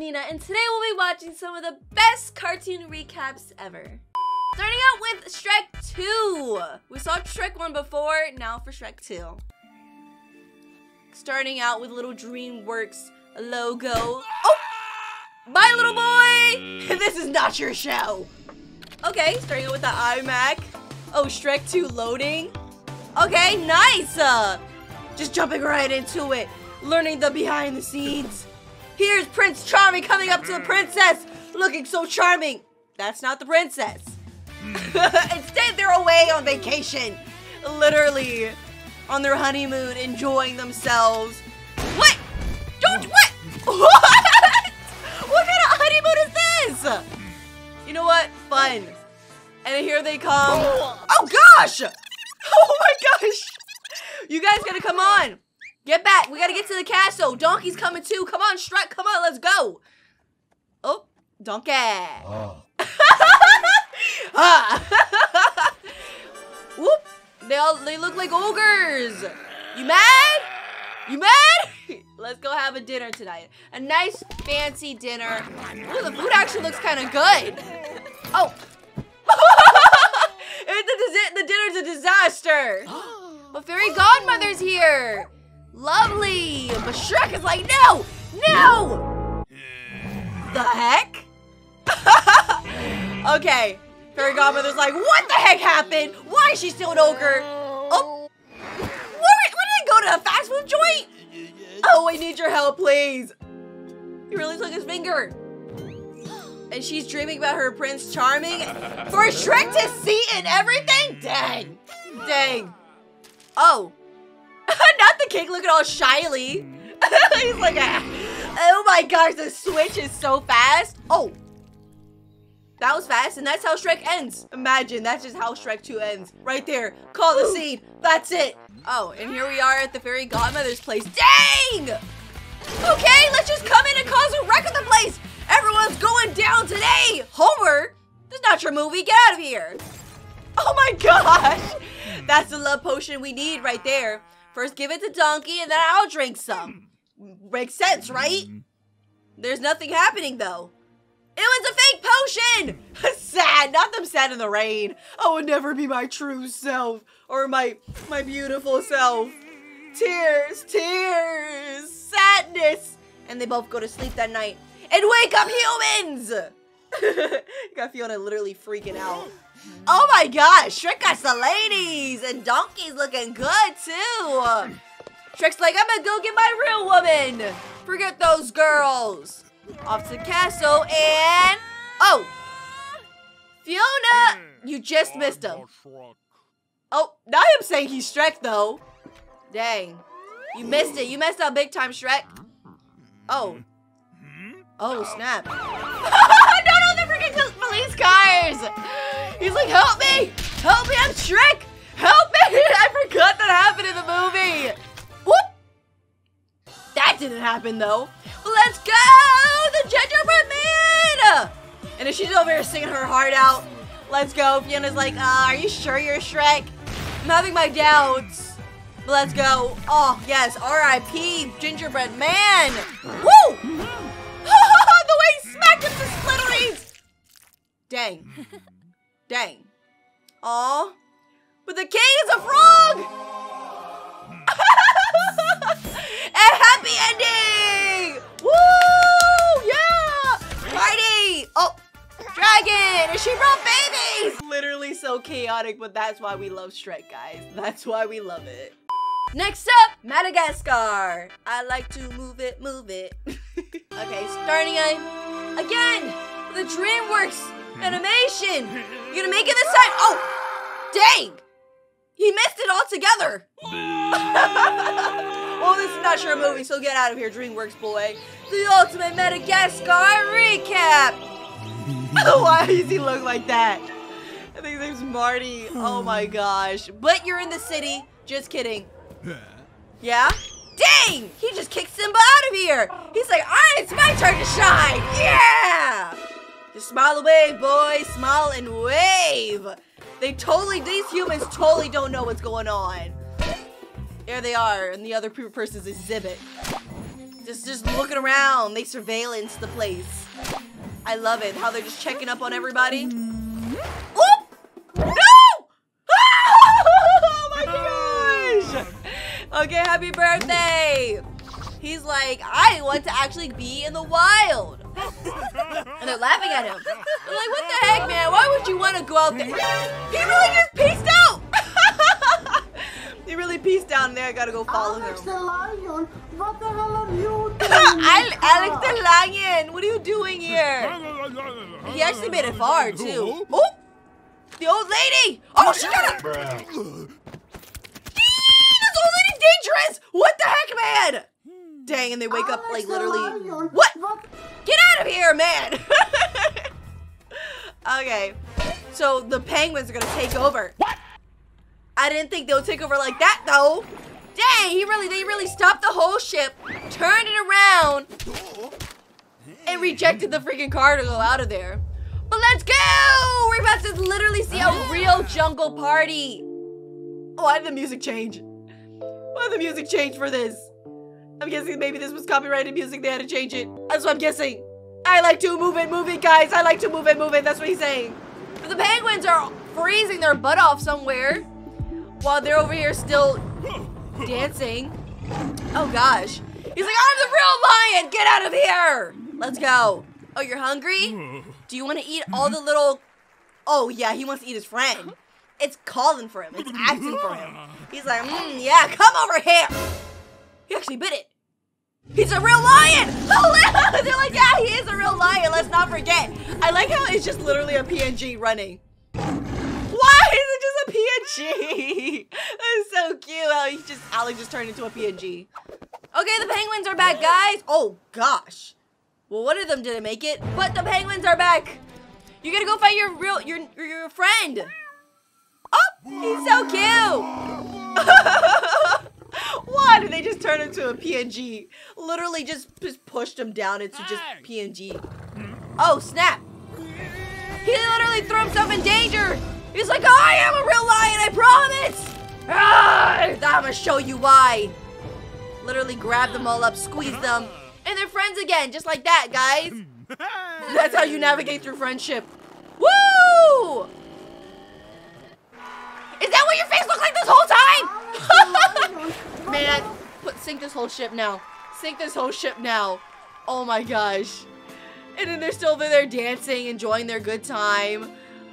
Nenaa, and today we'll be watching some of the best cartoon recaps ever. Starting out with Shrek 2. We saw Shrek 1 before, now for Shrek 2. Starting out with little DreamWorks logo. Oh! Bye, little boy! this is not your show. Okay, starting out with the iMac. Oh, Shrek 2 loading. Okay, nice! Uh, just jumping right into it. Learning the behind the scenes. Here's Prince Charming coming up to the mm. princess, looking so charming. That's not the princess. Instead, they're away on vacation. Literally on their honeymoon, enjoying themselves. What? Don't, oh. what? What? What kind of honeymoon is this? You know what? Fun. And here they come. Oh gosh! Oh my gosh! You guys gotta come on. Get back. We gotta get to the castle. Donkey's coming too. Come on, Shrek. Come on, let's go. Oh, Donkey. Oh. Ah. Whoop. They all they look like ogres. You mad? You mad? Let's go have a dinner tonight. A nice fancy dinner. Ooh, the food actually looks kind of good. Oh. It- the, the dinner's a disaster. But fairy godmother's here. Lovely. But Shrek is like, no, no. The heck? okay. Fairy godmother's like, what the heck happened? Why is she still an ogre? Oh. Where, where did it go to a fast food joint? Oh, I need your help, please. He really took his finger. And she's dreaming about her Prince Charming for Shrek to see and everything? Dang. Dang. Oh. The king looking all shyly. He's like, ah. oh my gosh, the switch is so fast. Oh. That was fast, and that's how Shrek ends. Imagine, that's just how Shrek 2 ends. Right there. Call the scene. That's it. Oh, and here we are at the fairy godmother's place. Dang! Okay, let's just come in and cause a wreck of the place. Everyone's going down today. Homer, this is not your movie. Get out of here. Oh my gosh. That's the love potion we need right there. First give it to Donkey and then I'll drink some. Makes sense, right? Mm-hmm. There's nothing happening though. It was a fake potion! sad, not them sad in the rain. Oh, I would never be my true self or my my beautiful self. Tears, tears, sadness. And they both go to sleep that night and wake up humans! got Fiona literally freaking out. Oh my gosh, Shrek got the ladies and Donkey's looking good too. Shrek's like, I'm gonna go get my real woman. Forget those girls. Off to the castle and oh, Fiona, you just missed him. Oh, now I'm saying he's Shrek though. Dang, you missed it. You messed up big time, Shrek. Oh, oh snap. no, no, the freaking police cars. He's like, help me, help me, I'm Shrek. Help me! I forgot that happened in the movie. Whoop. That didn't happen though. Let's go! The gingerbread man! And if she's over here singing her heart out, let's go. Fiona's like, uh, are you sure you're Shrek? I'm having my doubts. But let's go. Oh, yes, R.I.P. Gingerbread Man. Woo! the way he smacked him to splitteries! Dang. Dang. Aw. But the king is a frog! a happy ending! Woo! Yeah! Party! Oh, dragon! And she brought babies! Literally so chaotic, but that's why we love Shrek, guys. That's why we love it. Next up, Madagascar. I like to move it, move it. okay, starting again the DreamWorks animation. You're gonna make it this time? Oh, dang! He missed it altogether. well, oh, this is not your movie, so get out of here, DreamWorks boy. The ultimate Madagascar recap. Why does he look like that? I think his name's Marty. Oh hmm. my gosh. But you're in the city. Just kidding. Yeah? Dang! He just kicked Simba out of here! He's like, alright, it's my turn to shine! Yeah! Just smile and wave, boy. Smile and wave. They totally, these humans totally don't know what's going on. There they are, and the other person's exhibit. Just, just looking around. They surveillance the place. I love it. How they're just checking up on everybody. Oop! No! Oh my gosh! Okay, happy birthday! He's like, I want to actually be in the wild. And they're laughing at him. I'm like, what the heck, man? Why would you want to go out there? He really just pieced out! he really pieced down there. I gotta go follow him. Alex him. the Lion, what the hell are you doing? Al- Alex the Lion, what are you doing here? He actually made it far, too. Oh! The old lady! Oh, she got a... This old lady's dangerous! What the heck, man? Dang, and they wake up, like, the literally... Lion, What? what? Get out of here, man! okay, so the penguins are gonna take over. What? I didn't think they would take over like that, though. Dang, he really, they really stopped the whole ship, turned it around, and rejected the freaking car to go out of there. But let's go! We're about to literally see a real jungle party. Why did the music change? Why did the music change for this? I'm guessing maybe this was copyrighted music. They had to change it. That's what I'm guessing. I like to move it, move it, guys. I like to move it, move it. That's what he's saying. The penguins are freezing their butt off somewhere while they're over here still dancing. Oh gosh. He's like, I'm the real lion. Get out of here. Let's go. Oh, you're hungry? Do you want to eat all the little? Oh yeah, he wants to eat his friend. It's calling for him. It's asking for him. He's like, mm, yeah, come over here. He actually bit it. He's a real lion! They're like, yeah, he is a real lion. Let's not forget. I like how it's just literally a PNG running. Why is it just a PNG? That's so cute how he just Alex just turned into a PNG. Okay, the penguins are back, guys. Oh gosh. Well, one of them didn't make it, but the penguins are back. You gotta go find your real your your friend. Oh, he's so cute. Did they just turn him to a PNG? Literally just, just pushed him down into just PNG. Oh, snap. He literally threw himself in danger. He's like, I am a real lion, I promise. Ah, I'm gonna show you why. Literally grab them all up, squeeze them, and they're friends again, just like that, guys. That's how you navigate through friendship. Woo! Is that what your face looked like this whole time? Man, put sink this whole ship now. Sink this whole ship now. Oh my gosh. And then they're still over there dancing, enjoying their good time.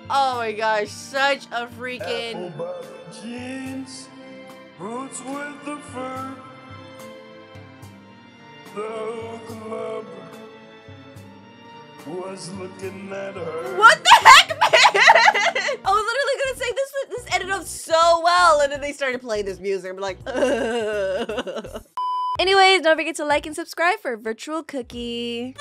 Oh my gosh, such a freaking jeans, with the fur. The club was looking at her. What the heck, man? I was literally gonna ended up so well, and then they started playing this music. I'm like, Anyways, don't forget to like and subscribe for Virtual Cookie.